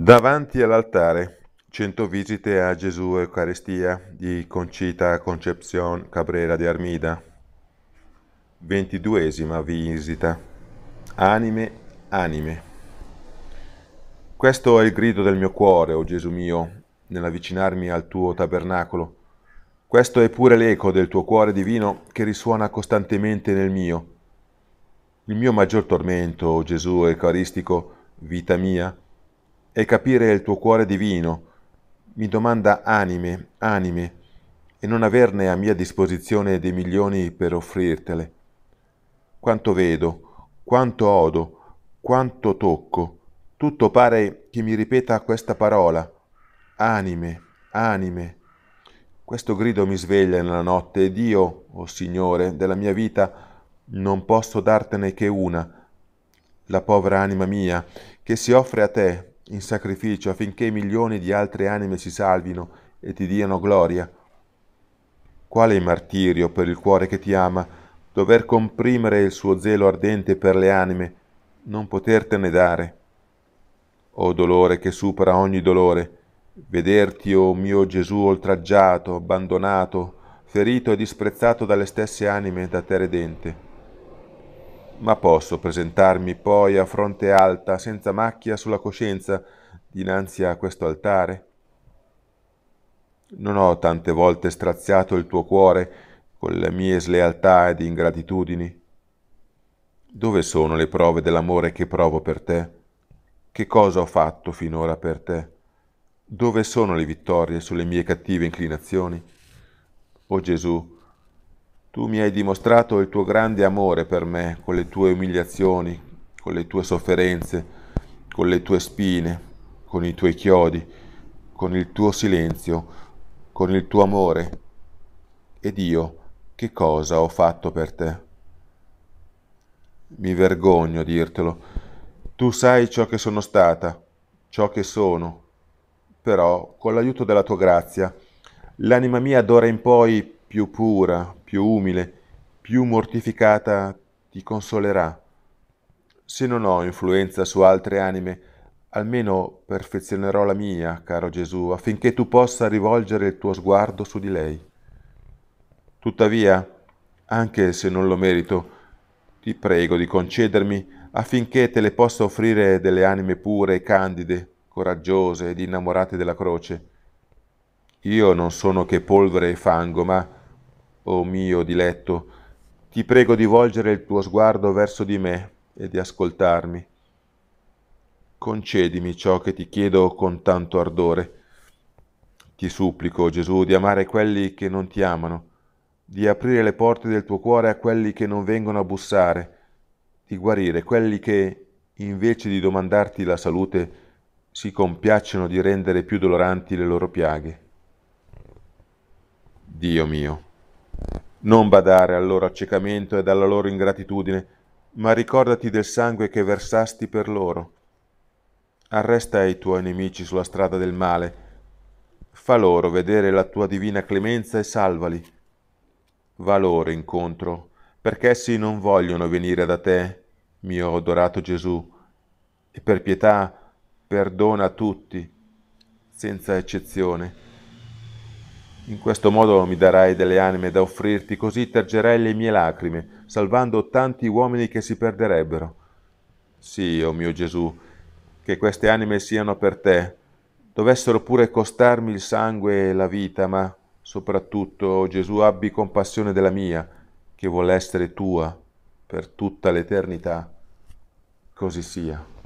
Davanti all'altare, cento visite a Gesù Eucaristia di Concita Concepción Cabrera di Armida. Ventiduesima visita. Anime, anime. Questo è il grido del mio cuore, o oh Gesù mio, nell'avvicinarmi al tuo tabernacolo. Questo è pure l'eco del tuo cuore divino che risuona costantemente nel mio. Il mio maggior tormento, o oh Gesù Eucaristico, vita mia, e capire il tuo cuore divino. Mi domanda anime, anime, e non averne a mia disposizione dei milioni per offrirtele. Quanto vedo, quanto odo, quanto tocco, tutto pare che mi ripeta questa parola. Anime, anime. Questo grido mi sveglia nella notte ed io, o oh Signore, della mia vita non posso dartene che una, la povera anima mia, che si offre a te in sacrificio affinché milioni di altre anime si salvino e ti diano gloria. Quale martirio per il cuore che ti ama, dover comprimere il suo zelo ardente per le anime, non potertene dare. O dolore che supera ogni dolore, vederti, o oh mio Gesù, oltraggiato, abbandonato, ferito e disprezzato dalle stesse anime da te redente ma posso presentarmi poi a fronte alta, senza macchia sulla coscienza, dinanzi a questo altare? Non ho tante volte straziato il tuo cuore con le mie slealtà ed ingratitudini. Dove sono le prove dell'amore che provo per te? Che cosa ho fatto finora per te? Dove sono le vittorie sulle mie cattive inclinazioni? O Gesù, tu mi hai dimostrato il tuo grande amore per me con le tue umiliazioni, con le tue sofferenze, con le tue spine, con i tuoi chiodi, con il tuo silenzio, con il tuo amore. Ed io che cosa ho fatto per te? Mi vergogno a dirtelo. Tu sai ciò che sono stata, ciò che sono. Però, con l'aiuto della tua grazia, l'anima mia d'ora in poi più pura, più umile, più mortificata ti consolerà. Se non ho influenza su altre anime, almeno perfezionerò la mia, caro Gesù, affinché tu possa rivolgere il tuo sguardo su di lei. Tuttavia, anche se non lo merito, ti prego di concedermi affinché te le possa offrire delle anime pure e candide, coraggiose ed innamorate della croce. Io non sono che polvere e fango, ma o mio diletto, ti prego di volgere il tuo sguardo verso di me e di ascoltarmi. Concedimi ciò che ti chiedo con tanto ardore. Ti supplico, Gesù, di amare quelli che non ti amano, di aprire le porte del tuo cuore a quelli che non vengono a bussare, di guarire quelli che, invece di domandarti la salute, si compiacciono di rendere più doloranti le loro piaghe. Dio mio, non badare al loro accecamento e alla loro ingratitudine, ma ricordati del sangue che versasti per loro. Arresta i tuoi nemici sulla strada del male, fa loro vedere la tua divina clemenza e salvali. Va loro incontro, perché essi non vogliono venire da te, mio adorato Gesù, e per pietà perdona a tutti, senza eccezione in questo modo mi darai delle anime da offrirti, così tergerai le mie lacrime, salvando tanti uomini che si perderebbero. Sì, o oh mio Gesù, che queste anime siano per te, dovessero pure costarmi il sangue e la vita, ma soprattutto, oh Gesù, abbi compassione della mia, che vuole essere tua per tutta l'eternità. Così sia.